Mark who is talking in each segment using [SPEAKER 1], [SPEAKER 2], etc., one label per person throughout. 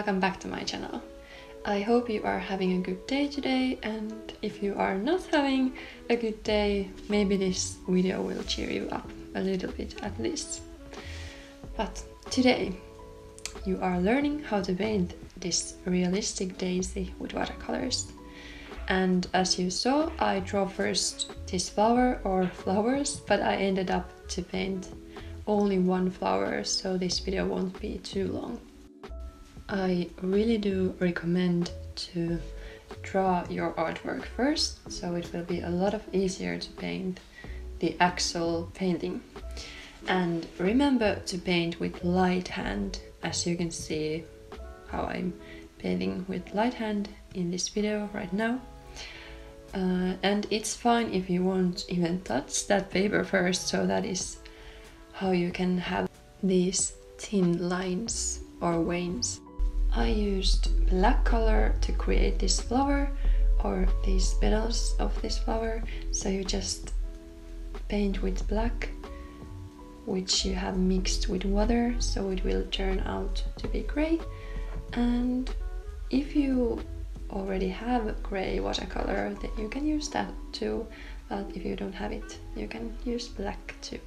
[SPEAKER 1] welcome back to my channel. I hope you are having a good day today and if you are not having a good day, maybe this video will cheer you up a little bit at least. But today you are learning how to paint this realistic daisy with watercolors. And as you saw, I draw first this flower or flowers, but I ended up to paint only one flower, so this video won't be too long. I really do recommend to draw your artwork first, so it will be a lot of easier to paint the actual painting. And remember to paint with light hand, as you can see how I'm painting with light hand in this video right now. Uh, and it's fine if you won't even touch that paper first, so that is how you can have these thin lines or veins. I used black color to create this flower or these petals of this flower. So you just paint with black which you have mixed with water so it will turn out to be gray. And if you already have gray watercolor then you can use that too but if you don't have it you can use black too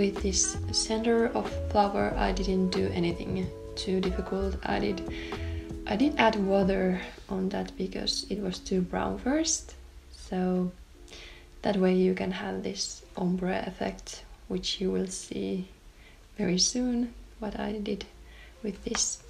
[SPEAKER 1] with this center of flower I didn't do anything too difficult. I did I did add water on that because it was too brown first. So that way you can have this ombre effect which you will see very soon what I did with this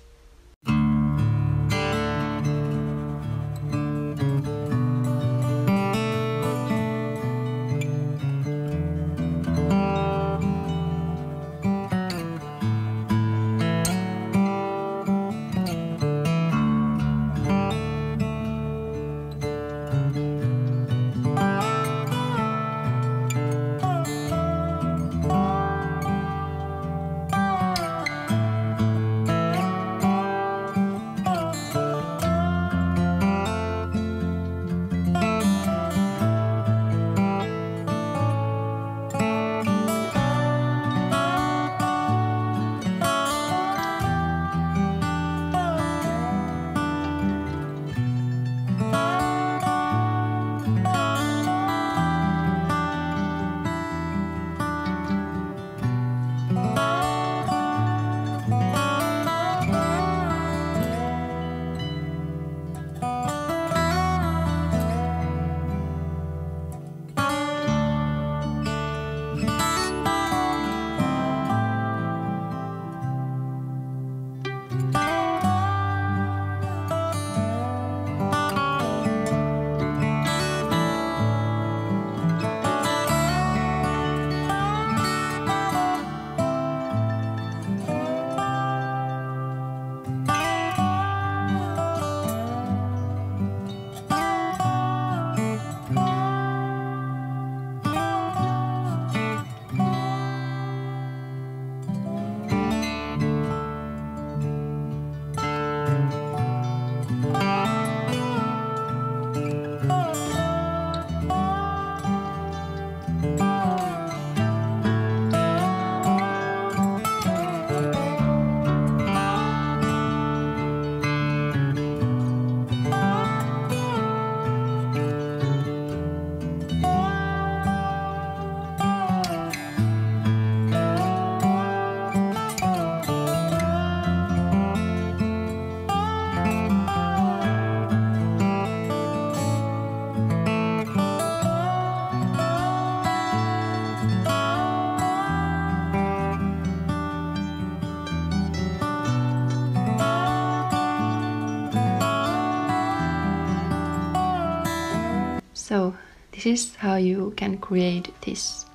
[SPEAKER 1] this is how you can create this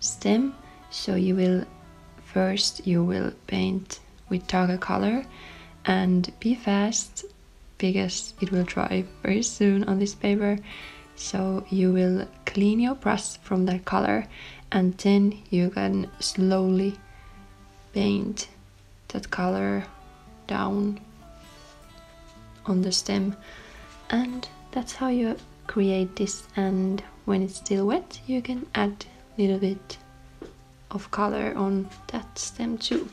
[SPEAKER 1] stem. So you will first you will paint with darker color and be fast because it will dry very soon on this paper. So you will clean your brush from that color and then you can slowly paint that color down on the stem. And that's how you create this and when it's still wet you can add a little bit of color on that stem too.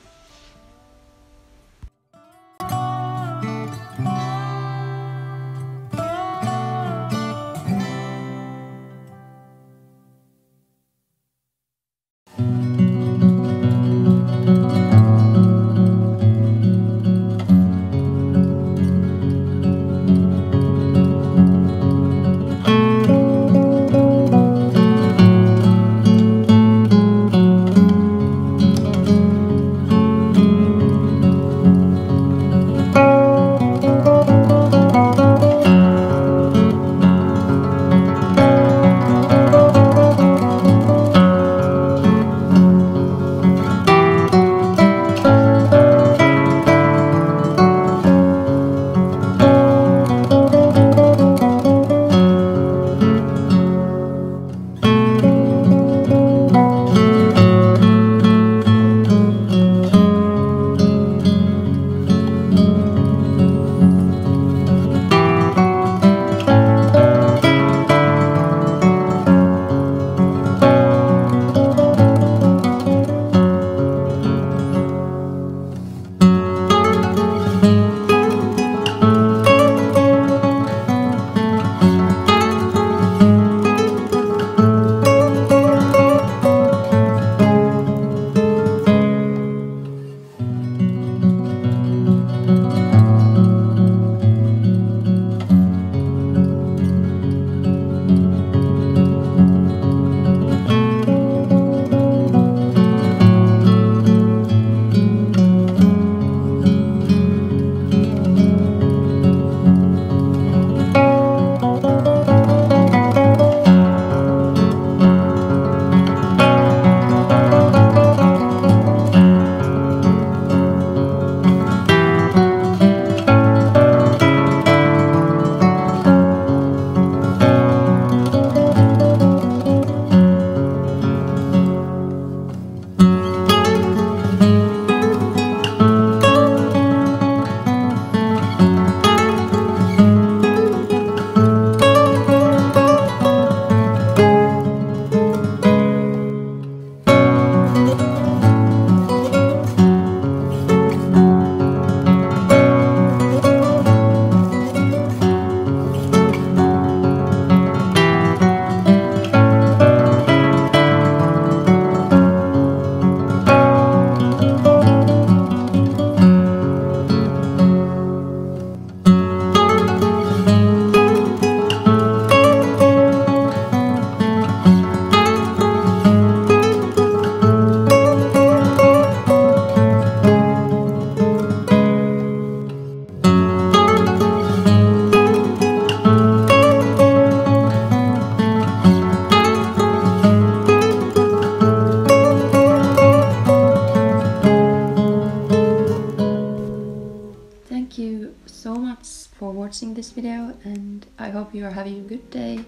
[SPEAKER 1] Watching this video and I hope you are having a good day.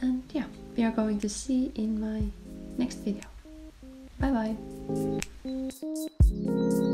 [SPEAKER 1] And yeah we are going to see in my next video. Bye bye